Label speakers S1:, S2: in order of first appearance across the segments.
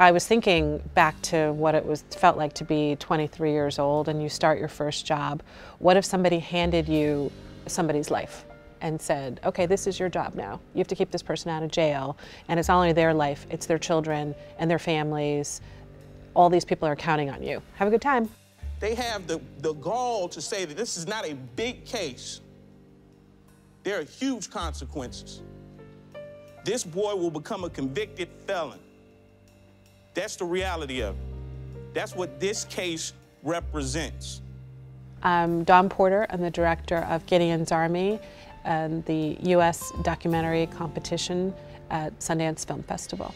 S1: I was thinking back to what it was felt like to be 23 years old and you start your first job. What if somebody handed you somebody's life and said, okay, this is your job now. You have to keep this person out of jail. And it's not only their life, it's their children and their families. All these people are counting on you. Have a good time.
S2: They have the, the gall to say that this is not a big case. There are huge consequences. This boy will become a convicted felon. That's the reality of it. That's what this case represents.
S1: I'm Dawn Porter. I'm the director of Gideon's Army and the U.S. documentary competition at Sundance Film Festival.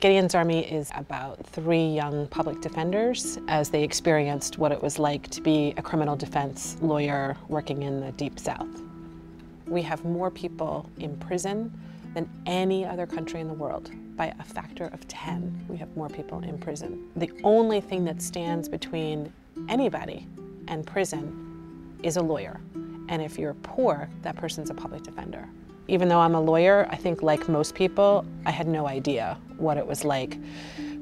S1: Gideon's Army is about three young public defenders as they experienced what it was like to be a criminal defense lawyer working in the Deep South. We have more people in prison than any other country in the world by a factor of 10. We have more people in prison. The only thing that stands between anybody and prison is a lawyer. And if you're poor, that person's a public defender. Even though I'm a lawyer, I think like most people, I had no idea what it was like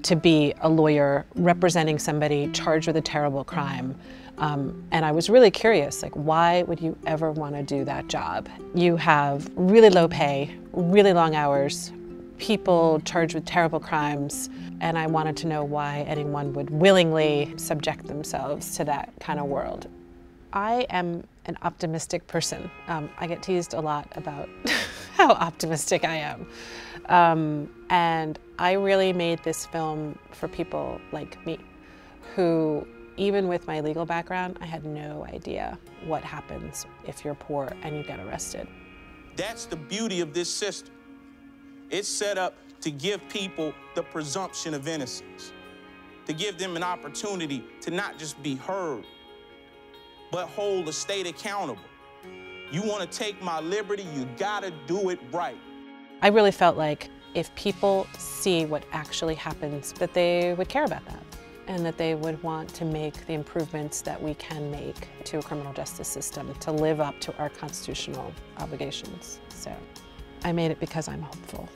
S1: to be a lawyer representing somebody charged with a terrible crime. Um, and I was really curious, like, why would you ever want to do that job? You have really low pay, really long hours, people charged with terrible crimes, and I wanted to know why anyone would willingly subject themselves to that kind of world. I am an optimistic person. Um, I get teased a lot about how optimistic I am. Um, and I really made this film for people like me, who, even with my legal background, I had no idea what happens if you're poor and you get arrested.
S2: That's the beauty of this system. It's set up to give people the presumption of innocence, to give them an opportunity to not just be heard, but hold the state accountable. You want to take my liberty, you got to do it right.
S1: I really felt like if people see what actually happens, that they would care about that and that they would want to make the improvements that we can make to a criminal justice system to live up to our constitutional obligations. So I made it because I'm hopeful.